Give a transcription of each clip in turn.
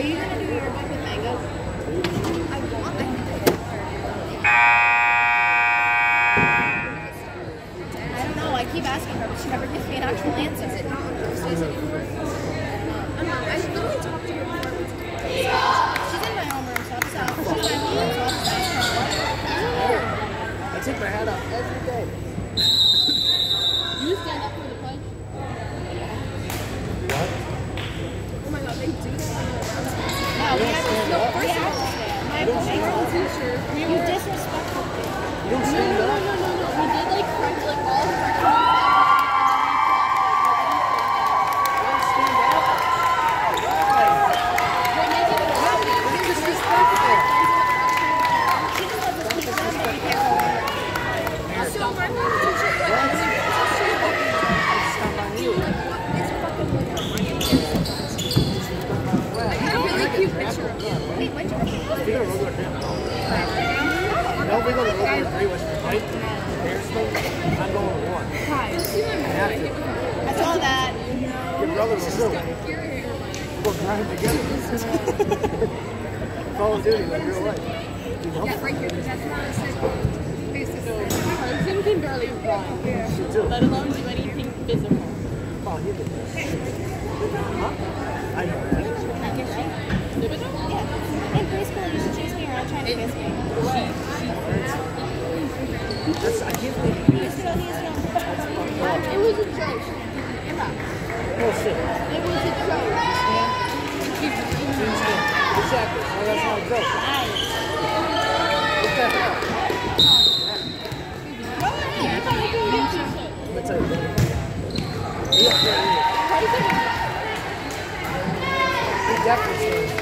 Are you gonna do your book with mango? I want that. I don't know. I keep asking her, but she never gives me an actual answer. Is it not on Thursdays anymore? I'm not. I literally talked to her before. we took it. She's in my homeroom, so I'm so she's in my homeroom, so I'll just ask her. I take my hat off every day. You stand up for the pledge? What? Oh my god, they do that. No, we have to, no, we have to. My my Teacher. You disrespectful. You don't stand no, no, up. no, no, no. We did like correct, like all correct. You don't stand up. Why? That's disrespectful. She just lets us keep them, but we can't go over. So my mom teacher, like, What? it's Stop on you. like, what? It's fucking like a money I had a really cute picture of you. Wait, when you got a regular camp. No, we go to regular three, which is right. Bears thing. I'm going with one. I have to. I saw that. Your brother will too. We'll grind together. Call of Duty, like real life. Yeah, right here. That's not a sick face to. Carson can barely run, let alone do anything physical. Oh, you did this. Huh? I know that. Yeah. In preschool, you used to chase me around trying to kiss me. That's, I can't believe He used to go, he used to go. It was a joke. Bullshit. Oh, it was a joke. Exactly. Well, that's not a joke. What the hell? Let me tell you. He up there, he- he definitely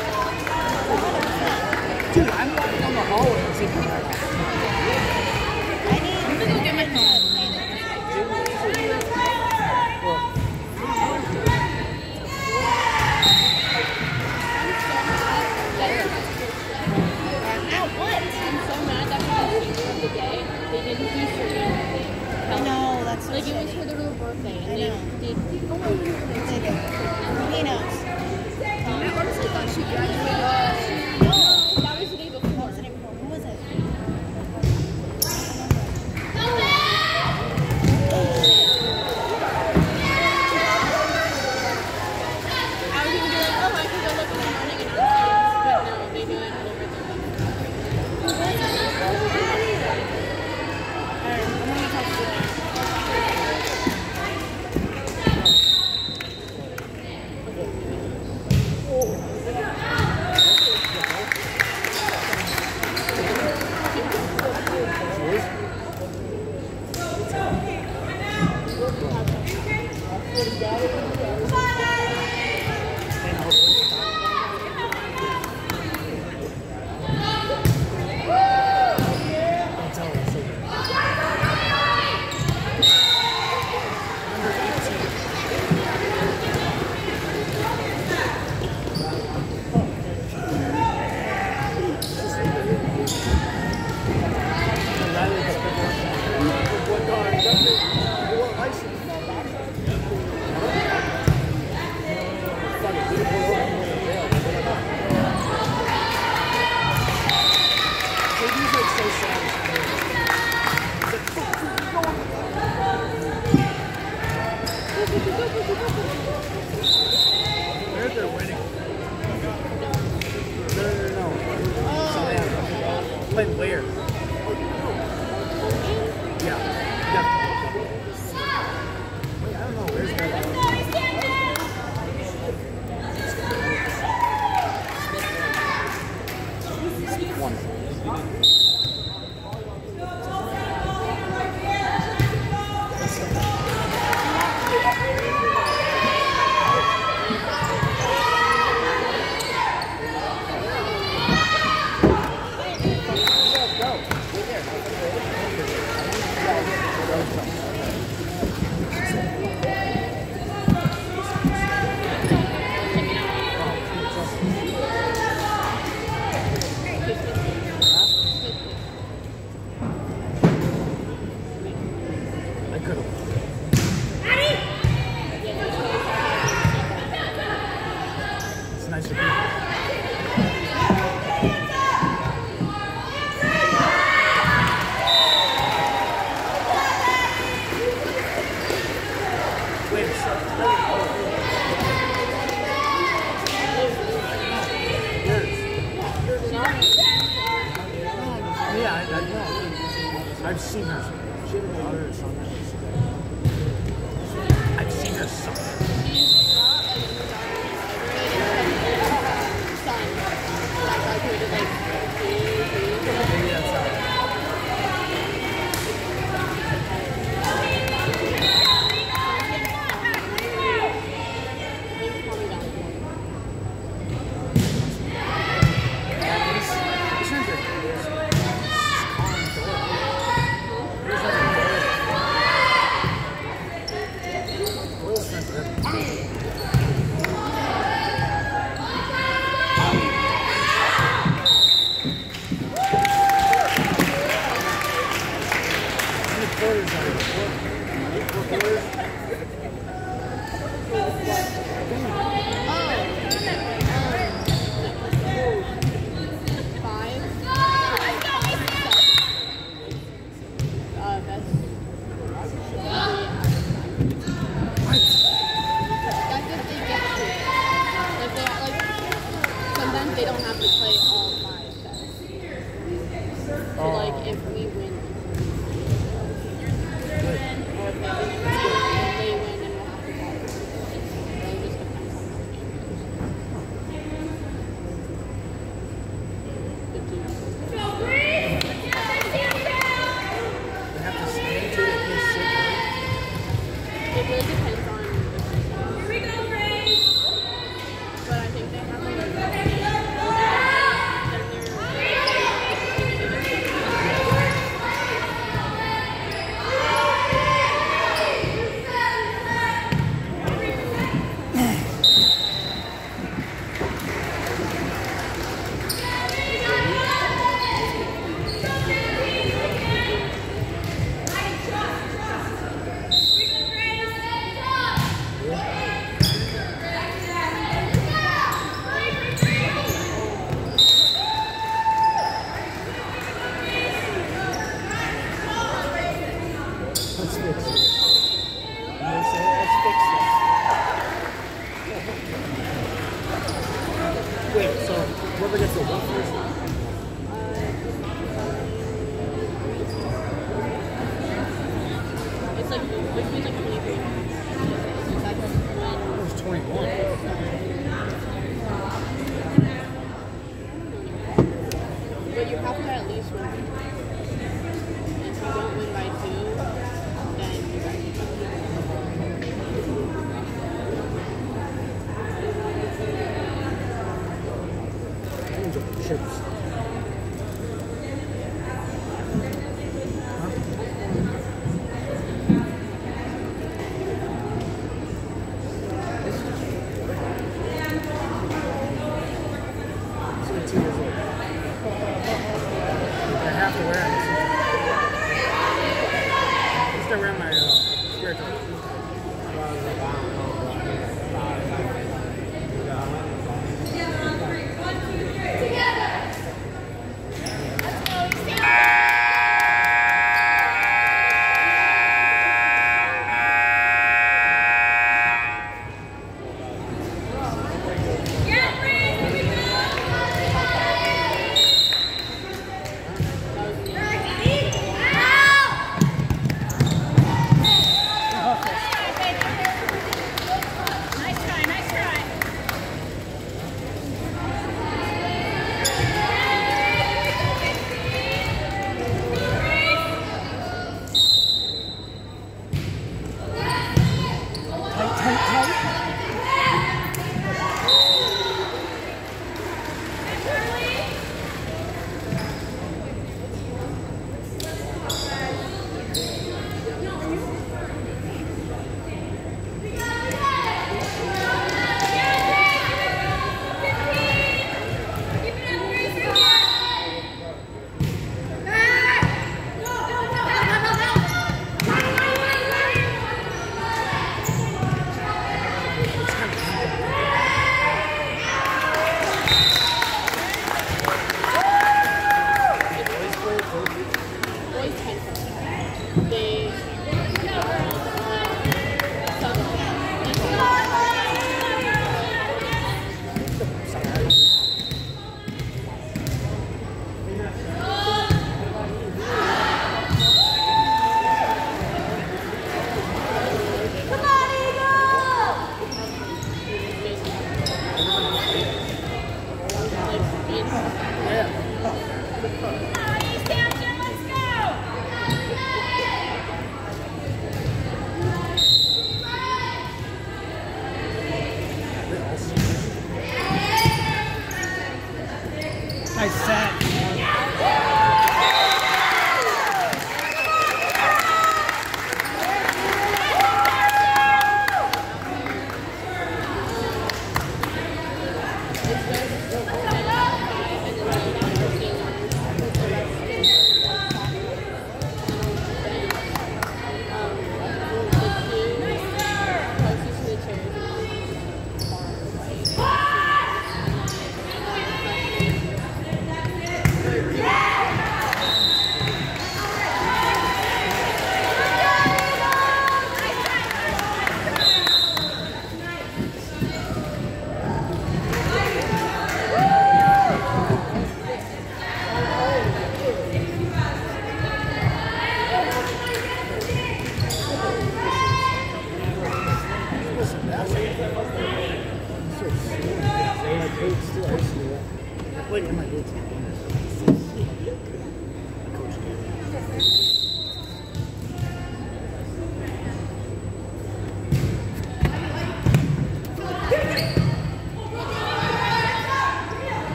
the teacher of the day, they didn't do certain I know, that's Like it was for their little birthday, and I know. did. They did. Good.